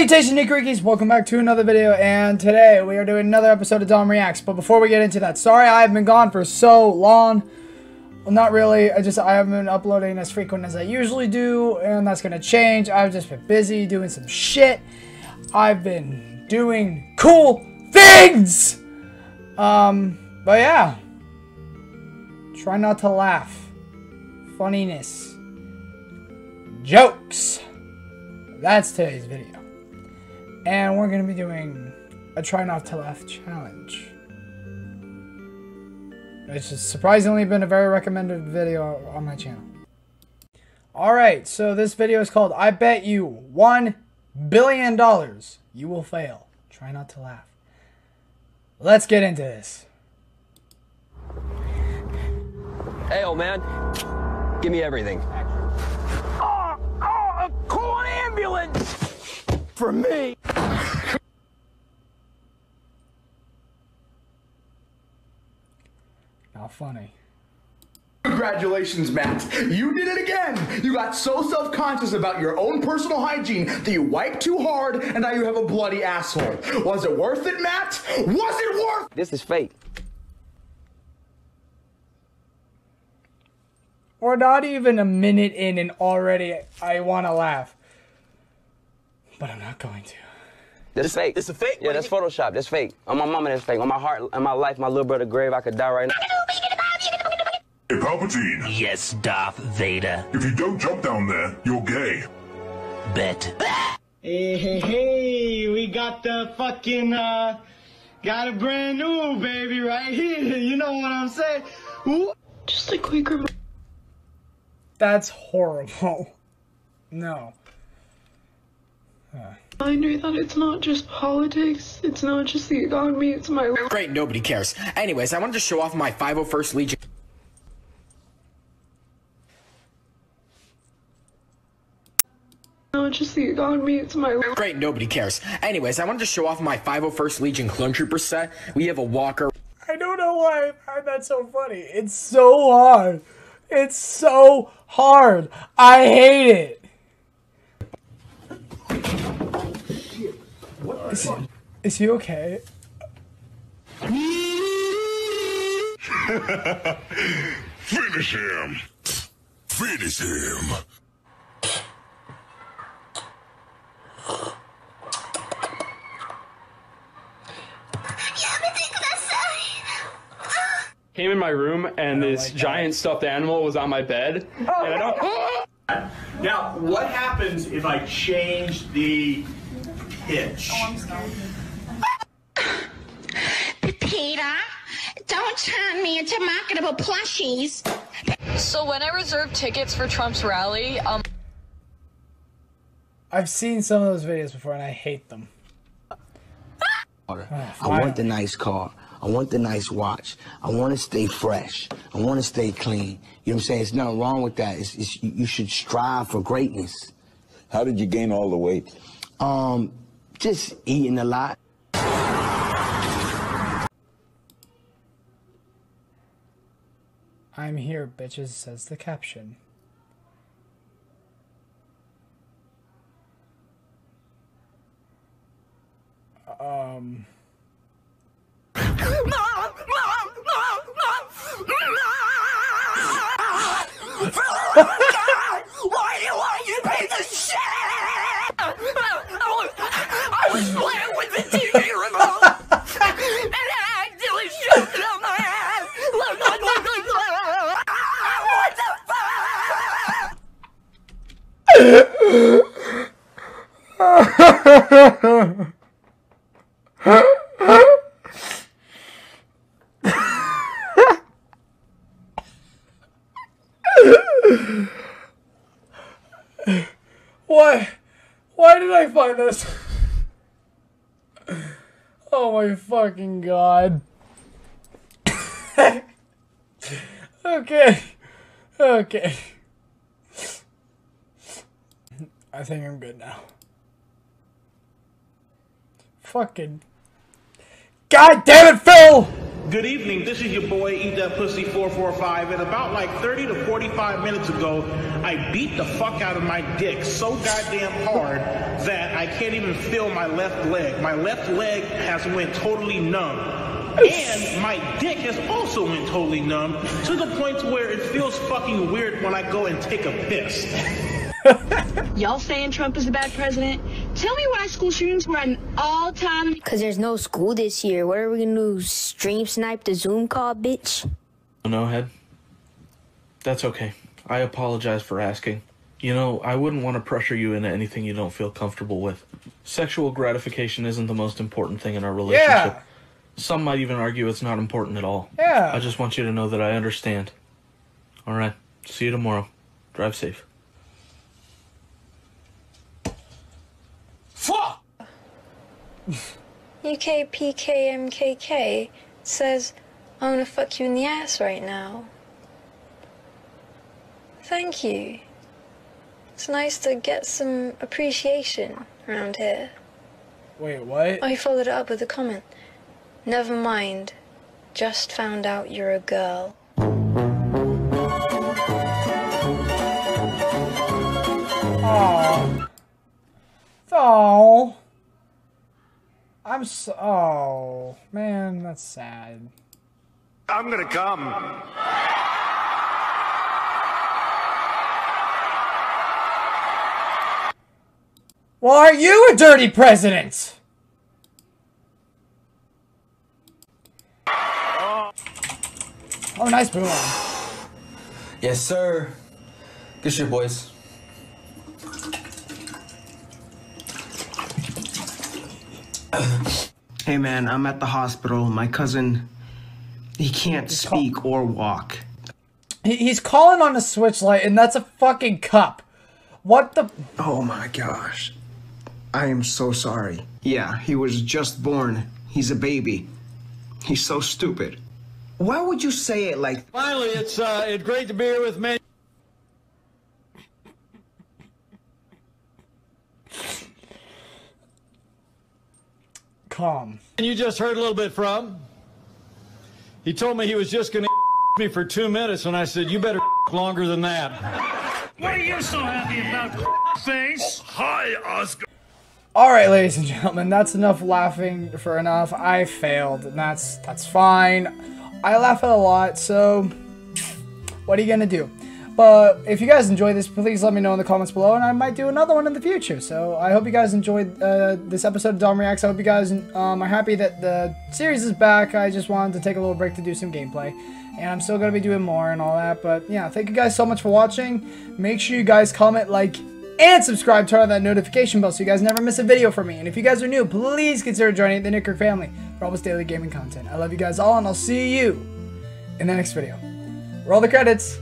Salutations, NickiRickies! Welcome back to another video, and today we are doing another episode of Dom Reacts. But before we get into that, sorry I've been gone for so long. Well, not really. I just I haven't been uploading as frequent as I usually do, and that's gonna change. I've just been busy doing some shit. I've been doing cool things. Um, but yeah, try not to laugh. Funniness, jokes. That's today's video. And we're going to be doing a try not to laugh challenge. Which has surprisingly been a very recommended video on my channel. Alright, so this video is called I Bet You $1 Billion You Will Fail. Try not to laugh. Let's get into this. Hey, old man. Give me everything. Oh, oh, a call ambulance! For me! Funny. Congratulations, Matt. You did it again. You got so self-conscious about your own personal hygiene that you wiped too hard and now you have a bloody asshole. Was it worth it, Matt? Was it worth This is fake. We're not even a minute in and already I want to laugh. But I'm not going to. This, fake. this a fake? Yeah, that's Photoshop. That's fake. On my mama, that's fake. On my heart, on my life, my little brother grave, I could die right now. Hey, Palpatine, Yes, Darth Vader. if you don't jump down there, you're gay. Bet. Hey, hey, hey, we got the fucking, uh, got a brand new baby right here. You know what I'm saying? Ooh. Just a quick reminder. That's horrible. No. reminder that it's not just politics, it's not just the economy, it's my Great, nobody cares. Anyways, I wanted to show off my 501st Legion. Just the economy, it's my Great, nobody cares. Anyways, I wanted to show off my 501st Legion Clone Trooper set. We have a walker. I don't know why I find that so funny. It's so hard. It's so hard. I hate it. Is he, is he okay? Finish him. Finish him. Came in my room and this giant stuffed animal was on my bed. And I don't, Now, what happens if I change the pitch? Peter, don't turn me into marketable plushies. So when I reserved tickets for Trump's rally, um, I've seen some of those videos before and I hate them. I want the nice car. I want the nice watch. I want to stay fresh. I want to stay clean. You know what I'm saying? There's nothing wrong with that. It's, it's, you you should strive for greatness. How did you gain all the weight? Um, just eating a lot. I'm here, bitches, says the caption. Um. Why do you want you to pay the shit? I was playing with the TV remote and I accidentally shoved it on my ass. What the fuck? Why? Why did I find this? Oh my fucking god. okay. Okay. I think I'm good now. Fucking. God damn it, Phil! Good evening. This is your boy Eat That Pussy 445, and about like 30 to 45 minutes ago, I beat the fuck out of my dick so goddamn hard that I can't even feel my left leg. My left leg has went totally numb. And my dick has also went totally numb to the point where it feels fucking weird when I go and take a piss. Y'all saying Trump is a bad president? Tell me why school shootings were an all-time. Cause there's no school this year. What are we gonna do? Stream snipe the Zoom call, bitch? No head. That's okay. I apologize for asking. You know, I wouldn't want to pressure you into anything you don't feel comfortable with. Sexual gratification isn't the most important thing in our relationship. Yeah. Some might even argue it's not important at all. Yeah. I just want you to know that I understand. All right. See you tomorrow. Drive safe. Fuck! UKPKMKK says, I wanna fuck you in the ass right now. Thank you. It's nice to get some appreciation around here. Wait, what? He followed it up with a comment. Never mind. Just found out you're a girl. I'm so. Oh. Man, that's sad. I'm gonna come. Well, are you a dirty president? Oh, nice boom. Yes, sir. Good shit, boys. Hey man, I'm at the hospital. My cousin, he can't speak or walk. He, he's calling on a switch light, and that's a fucking cup. What the? Oh my gosh. I am so sorry. Yeah, he was just born. He's a baby. He's so stupid. Why would you say it like Finally, it's uh, it's great to be here with many. Calm. And you just heard a little bit from. He told me he was just going to me for two minutes, and I said, "You better longer than that." What are you so happy about, face? Hi, Oscar. All right, ladies and gentlemen, that's enough laughing for enough. I failed, and that's that's fine. I laugh at a lot, so what are you gonna do? But if you guys enjoyed this, please let me know in the comments below, and I might do another one in the future. So I hope you guys enjoyed uh, this episode of Dom Reacts. I hope you guys um, are happy that the series is back. I just wanted to take a little break to do some gameplay. And I'm still going to be doing more and all that. But yeah, thank you guys so much for watching. Make sure you guys comment, like, and subscribe, turn on that notification bell so you guys never miss a video from me. And if you guys are new, please consider joining the Nicker family for this daily gaming content. I love you guys all, and I'll see you in the next video. Roll the credits.